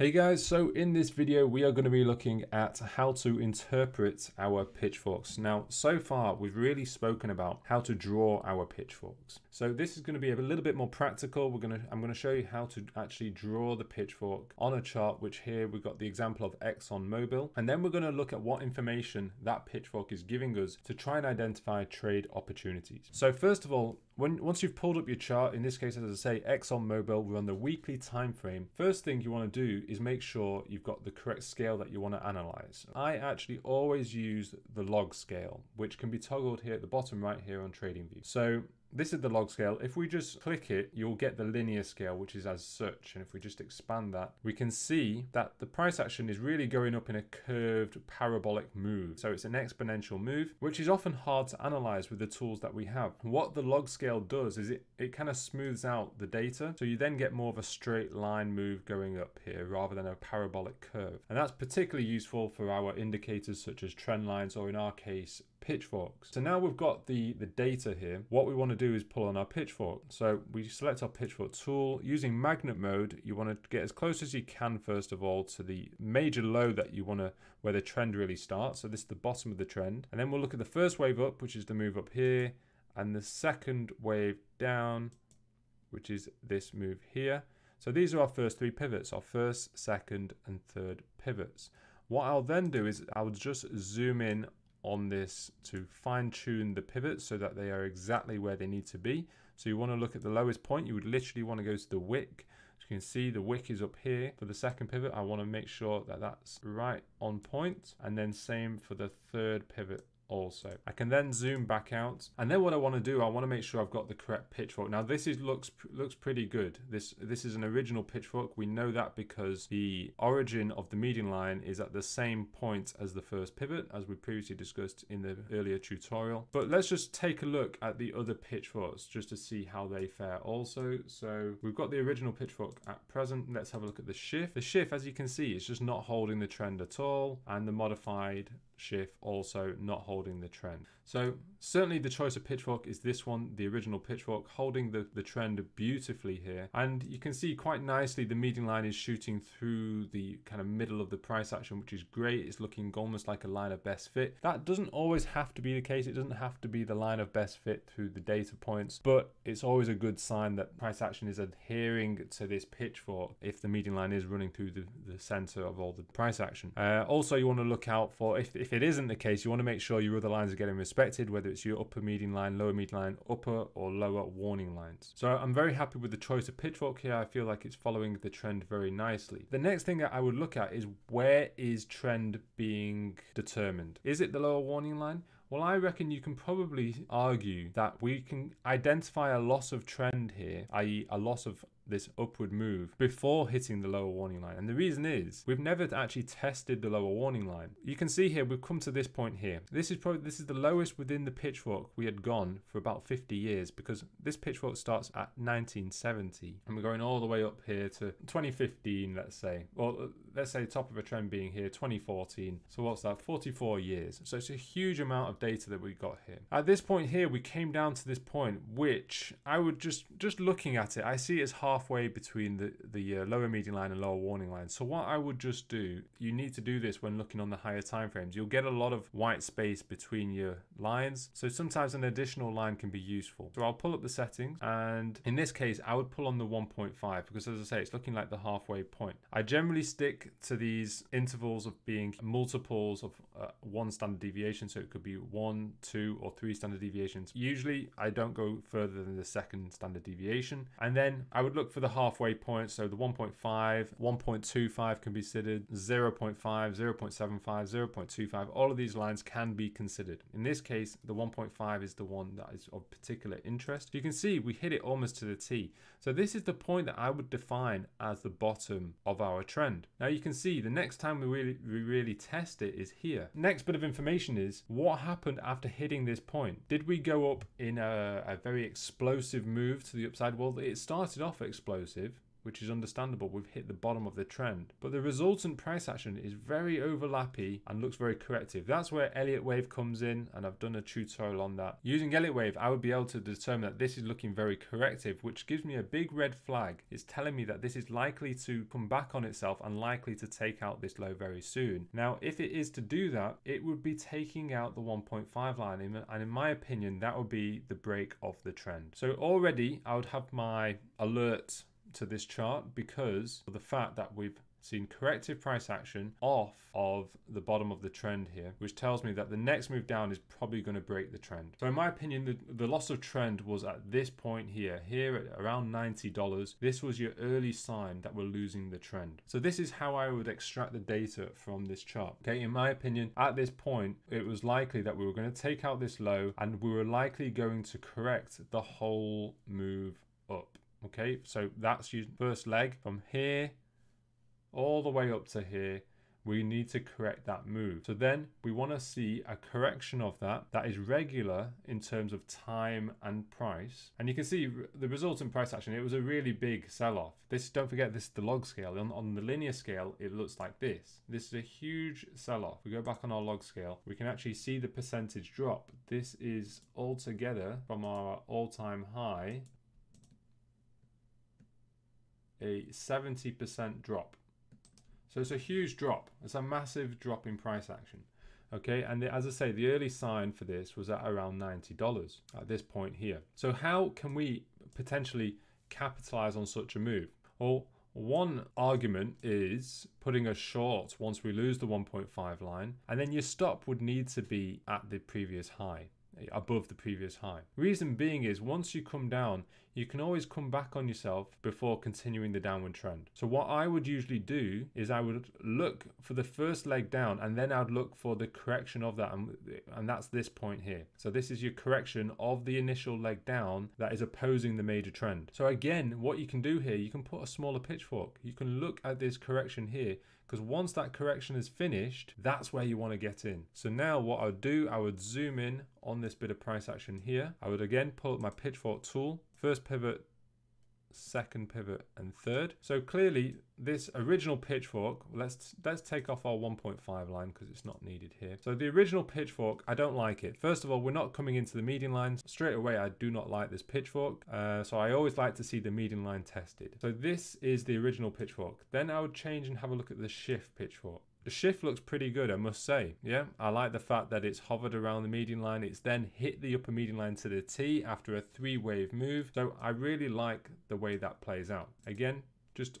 Hey guys, so in this video we are going to be looking at how to interpret our pitchforks. Now so far we've really spoken about how to draw our pitchforks. So this is going to be a little bit more practical. We're going to I'm going to show you how to actually draw the pitchfork on a chart which here we've got the example of Exxon Mobil and then we're going to look at what information that pitchfork is giving us to try and identify trade opportunities. So first of all when once you've pulled up your chart, in this case, as I say, Exxon Mobil, we're on the weekly time frame. First thing you want to do is make sure you've got the correct scale that you want to analyze. I actually always use the log scale, which can be toggled here at the bottom right here on TradingView. So this is the log scale. If we just click it, you'll get the linear scale, which is as such. And if we just expand that, we can see that the price action is really going up in a curved parabolic move. So it's an exponential move, which is often hard to analyze with the tools that we have. What the log scale does is it, it kind of smooths out the data. So you then get more of a straight line move going up here rather than a parabolic curve. And that's particularly useful for our indicators such as trend lines or in our case, pitchforks. So now we've got the, the data here. What we want to do is pull on our pitchfork. So we select our pitchfork tool. Using magnet mode, you want to get as close as you can, first of all, to the major low that you want to, where the trend really starts. So this is the bottom of the trend. And then we'll look at the first wave up, which is the move up here, and the second wave down, which is this move here. So these are our first three pivots, our first, second, and third pivots. What I'll then do is I'll just zoom in on this to fine tune the pivots so that they are exactly where they need to be. So you want to look at the lowest point. You would literally want to go to the wick. As you can see, the wick is up here. For the second pivot, I want to make sure that that's right on point. And then same for the third pivot also. I can then zoom back out and then what I want to do I want to make sure I've got the correct pitchfork. Now this is looks looks pretty good. This this is an original pitchfork. We know that because the origin of the median line is at the same point as the first pivot as we previously discussed in the earlier tutorial. But let's just take a look at the other pitchforks just to see how they fare also. So we've got the original pitchfork at present. Let's have a look at the Schiff. The Schiff as you can see is just not holding the trend at all and the modified Schiff also not holding the trend. So certainly the choice of pitchfork is this one, the original pitchfork, holding the, the trend beautifully here. And you can see quite nicely the median line is shooting through the kind of middle of the price action, which is great. It's looking almost like a line of best fit. That doesn't always have to be the case. It doesn't have to be the line of best fit through the data points, but it's always a good sign that price action is adhering to this pitchfork if the median line is running through the, the center of all the price action. Uh, also, you want to look out for if, if it isn't the case, you want to make sure your other lines are getting respected, whether it's your upper median line, lower median line, upper or lower warning lines. So I'm very happy with the choice of pitchfork here. I feel like it's following the trend very nicely. The next thing that I would look at is where is trend being determined? Is it the lower warning line? Well, I reckon you can probably argue that we can identify a loss of trend here, i.e., a loss of this upward move before hitting the lower warning line. And the reason is we've never actually tested the lower warning line. You can see here we've come to this point here. This is probably this is the lowest within the pitchfork we had gone for about 50 years because this pitchfork starts at 1970 and we're going all the way up here to 2015 let's say. Well let's say top of a trend being here 2014. So what's that? 44 years. So it's a huge amount of data that we got here. At this point here we came down to this point which I would just just looking at it I see it as halfway between the, the uh, lower median line and lower warning line. So what I would just do, you need to do this when looking on the higher time frames. You'll get a lot of white space between your lines. So sometimes an additional line can be useful. So I'll pull up the settings and in this case, I would pull on the 1.5 because as I say, it's looking like the halfway point. I generally stick to these intervals of being multiples of uh, one standard deviation. So it could be one, two or three standard deviations. Usually I don't go further than the second standard deviation. And then I would look for the halfway point. So the 1.5, 1.25 can be considered, 0.5, 0.75, 0.25. All of these lines can be considered. In this case, the 1.5 is the one that is of particular interest. You can see we hit it almost to the T. So this is the point that I would define as the bottom of our trend. Now you can see the next time we really, we really test it is here. Next bit of information is what happened after hitting this point? Did we go up in a, a very explosive move to the upside? Well, it started off explosive which is understandable. We've hit the bottom of the trend. But the resultant price action is very overlappy and looks very corrective. That's where Elliott Wave comes in, and I've done a tutorial on that. Using Elliott Wave, I would be able to determine that this is looking very corrective, which gives me a big red flag. It's telling me that this is likely to come back on itself and likely to take out this low very soon. Now, if it is to do that, it would be taking out the 1.5 line, and in my opinion, that would be the break of the trend. So already, I would have my alert to this chart because of the fact that we've seen corrective price action off of the bottom of the trend here, which tells me that the next move down is probably going to break the trend. So in my opinion, the, the loss of trend was at this point here, here at around $90. This was your early sign that we're losing the trend. So this is how I would extract the data from this chart. Okay, in my opinion, at this point, it was likely that we were going to take out this low and we were likely going to correct the whole move up. Okay, so that's your first leg from here all the way up to here. We need to correct that move. So then we want to see a correction of that that is regular in terms of time and price. And you can see the resultant price action. It was a really big sell-off. This, don't forget, this is the log scale. On, on the linear scale, it looks like this. This is a huge sell-off. We go back on our log scale. We can actually see the percentage drop. This is altogether from our all-time high a 70% drop. So it's a huge drop. It's a massive drop in price action. Okay, and the, as I say, the early sign for this was at around $90 at this point here. So how can we potentially capitalize on such a move? Well, one argument is putting a short once we lose the 1.5 line, and then your stop would need to be at the previous high above the previous high. Reason being is once you come down, you can always come back on yourself before continuing the downward trend. So what I would usually do is I would look for the first leg down and then I'd look for the correction of that and, and that's this point here. So this is your correction of the initial leg down that is opposing the major trend. So again, what you can do here, you can put a smaller pitchfork. You can look at this correction here because once that correction is finished, that's where you want to get in. So now what I would do, I would zoom in on this bit of price action here. I would again pull up my pitchfork tool, first pivot second pivot and third. So clearly this original pitchfork, let's let's take off our 1.5 line because it's not needed here. So the original pitchfork, I don't like it. First of all, we're not coming into the median line. Straight away, I do not like this pitchfork. Uh, so I always like to see the median line tested. So this is the original pitchfork. Then I would change and have a look at the Schiff pitchfork. The Schiff looks pretty good, I must say. Yeah, I like the fact that it's hovered around the median line. It's then hit the upper median line to the T after a three wave move. So I really like the way that plays out. Again, just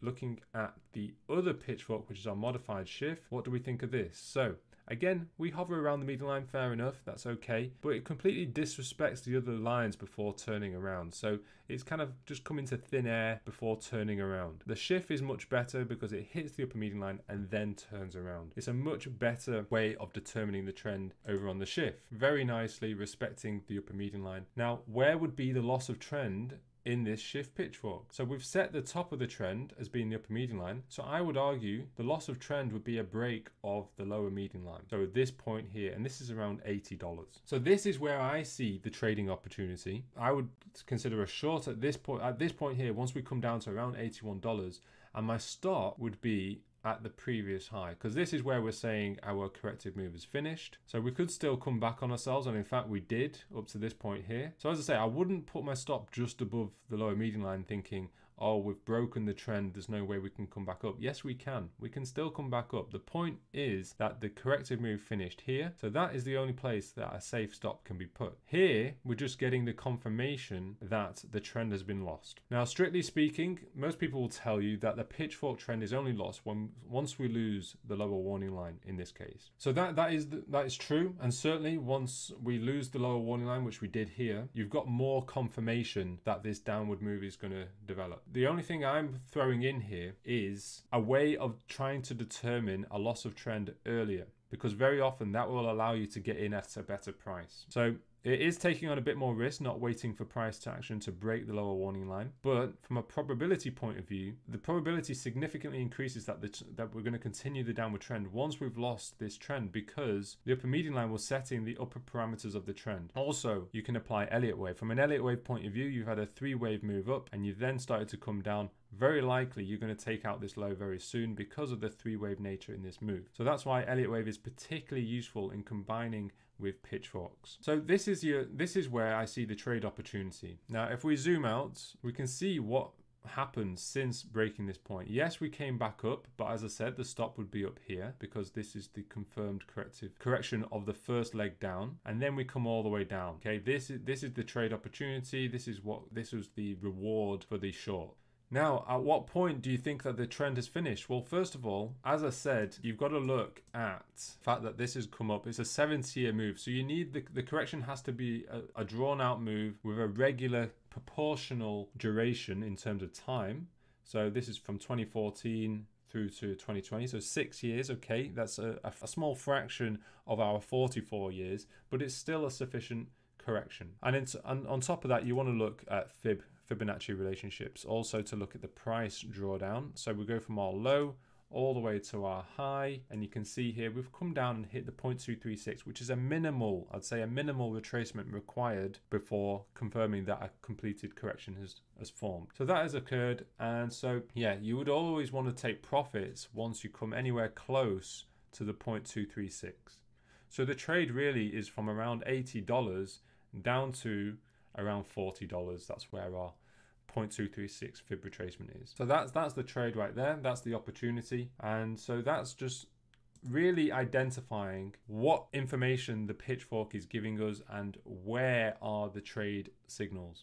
looking at the other pitchfork, which is our modified Schiff, what do we think of this? So Again, we hover around the median line, fair enough, that's okay, but it completely disrespects the other lines before turning around. So it's kind of just come into thin air before turning around. The Schiff is much better because it hits the upper median line and then turns around. It's a much better way of determining the trend over on the Schiff. Very nicely respecting the upper median line. Now, where would be the loss of trend in this Schiff pitchfork. So we've set the top of the trend as being the upper median line. So I would argue the loss of trend would be a break of the lower median line. So at this point here, and this is around $80. So this is where I see the trading opportunity. I would consider a short at this point, at this point here, once we come down to around $81, and my stop would be at the previous high because this is where we're saying our corrective move is finished. So we could still come back on ourselves and in fact we did up to this point here. So as I say, I wouldn't put my stop just above the lower median line thinking, oh, we've broken the trend, there's no way we can come back up. Yes, we can. We can still come back up. The point is that the corrective move finished here. So that is the only place that a safe stop can be put. Here, we're just getting the confirmation that the trend has been lost. Now, strictly speaking, most people will tell you that the pitchfork trend is only lost when once we lose the lower warning line in this case. So that that is the, that is true, and certainly once we lose the lower warning line, which we did here, you've got more confirmation that this downward move is going to develop. The only thing I'm throwing in here is a way of trying to determine a loss of trend earlier because very often that will allow you to get in at a better price. So it is taking on a bit more risk, not waiting for price to action to break the lower warning line. But from a probability point of view, the probability significantly increases that that we're going to continue the downward trend once we've lost this trend because the upper median line was setting the upper parameters of the trend. Also, you can apply Elliott wave. From an Elliott wave point of view, you've had a three wave move up and you've then started to come down very likely you're going to take out this low very soon because of the three wave nature in this move. So that's why Elliott wave is particularly useful in combining with pitchforks. So this is your this is where I see the trade opportunity. Now if we zoom out, we can see what happened since breaking this point. Yes, we came back up, but as I said, the stop would be up here because this is the confirmed corrective correction of the first leg down, and then we come all the way down. Okay, this is this is the trade opportunity. This is what this was the reward for the short. Now, at what point do you think that the trend has finished? Well, first of all, as I said, you've got to look at the fact that this has come up. It's a seven tier move. So you need the, the correction has to be a, a drawn out move with a regular proportional duration in terms of time. So this is from 2014 through to 2020 so six years okay that's a, a, small fraction of our 44 years but it's still a sufficient correction and, and on top of that you want to look at fib Fibonacci relationships. Also to look at the price drawdown. So we go from our low all the way to our high and you can see here we've come down and hit the 0.236 which is a minimal I'd say a minimal retracement required before confirming that a completed correction has has formed so that has occurred and so yeah you would always want to take profits once you come anywhere close to the 0.236 so the trade really is from around $80 down to around $40 that's where our 0.236 fib retracement is. So that's that's the trade right there. That's the opportunity. And so that's just really identifying what information the pitchfork is giving us and where are the trade signals.